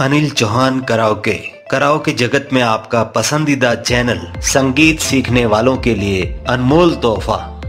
Anil Chauhan karaoke. Karaoke जगत में आपका पसंदीदा चैनल संगीत सीखने वालों के लिए अनमोल तोहफा।